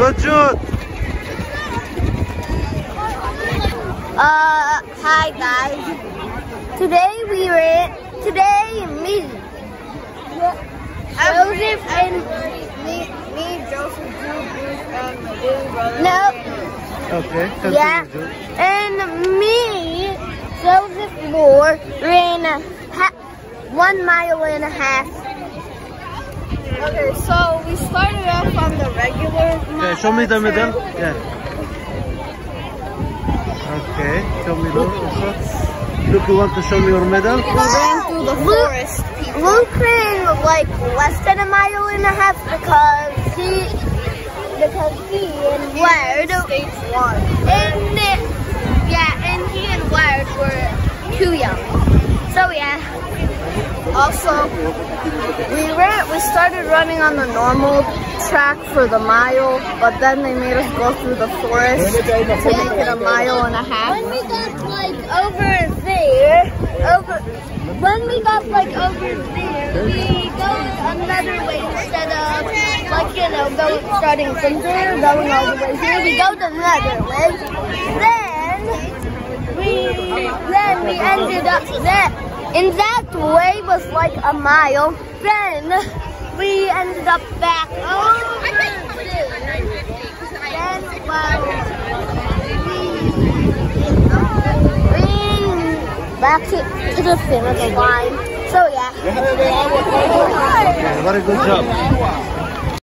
Good shoot. Uh, hi guys. Today we ran. Today me, Joseph and Me, me, Joseph, Drew, Bruce, and my baby brother. no, Okay. Continue, yeah, Jude. and me, Joseph Moore ran a ha- one mile and a half. Okay, so we started off on the regular. Yeah, show me the medal. Yeah. Okay. Show me the also. Look, you want to show me your medal? We ran through the forest. Luke ran like less than a mile and a half because he because he and Laird Stage one. and yeah, and he and Laird were too young. So yeah. Also, we ran. We started running on the normal track for the mile, but then they made us go through the forest to make it a mile and a half. When we got like over there, over when we got like over there, we go another way instead of like you know going starting from there, going all the way here. We go the other way. Then we then we ended up that in that way was like a mile. Then we ended up back over there. Then well we back to, to the finish line. So yeah. What a good job.